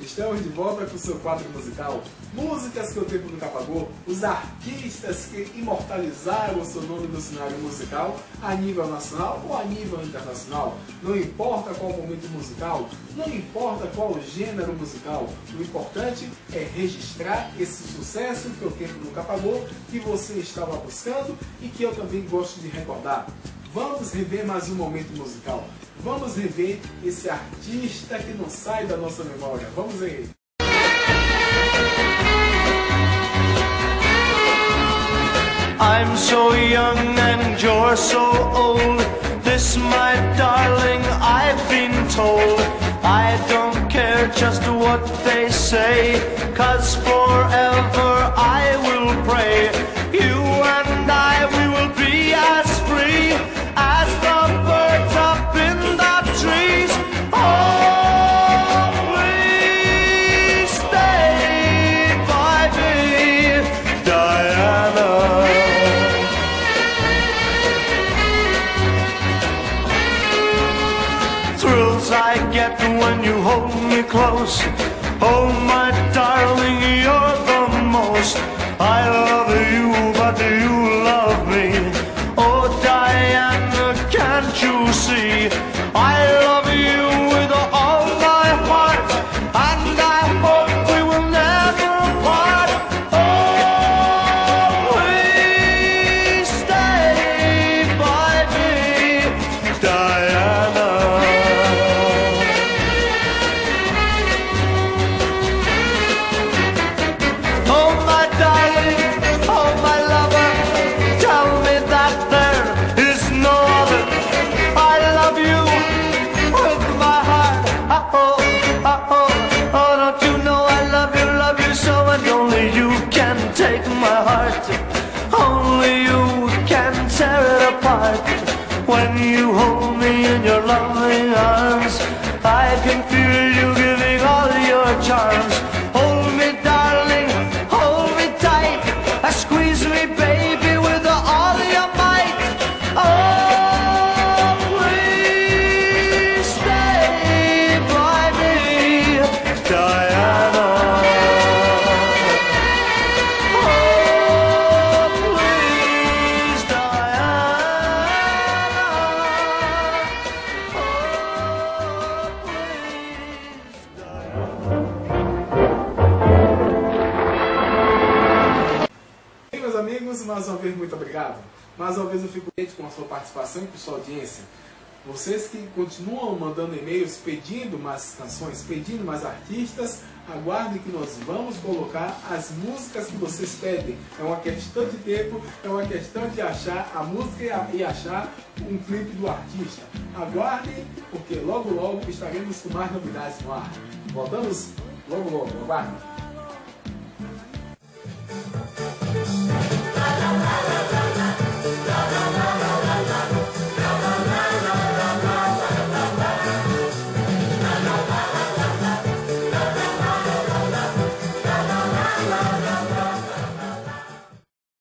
Estamos de volta com o seu quadro musical. Músicas que o tempo nunca apagou Os artistas que imortalizaram o seu nome no cenário musical A nível nacional ou a nível internacional. Não importa qual momento musical Não importa qual gênero musical. O importante é registrar esse sucesso que o tempo nunca apagou Que você estava buscando e que eu também gosto de recordar Vamos rever mais um momento musical. Vamos rever esse artista que não sai da nossa memória. Vamos ver. I'm so young and you're so old. This, my darling, I've been told. I don't care just what they say, cause forever Thrills I get when you hold me close. Oh, my darling, you're the most. I love you, you can take my heart. Only you can tear it apart. When you hold me in your loving arms, I can feel you giving all your charms. Muito obrigado. Mais uma vez eu fico contente com a sua participação e com a sua audiência. Vocês que continuam mandando e-mails pedindo mais canções, pedindo mais artistas, aguardem que nós vamos colocar as músicas que vocês pedem. É uma questão de tempo, é uma questão de achar a música e achar um clipe do artista. Aguardem, porque logo logo estaremos com mais novidades no ar. Voltamos logo logo, aguardem.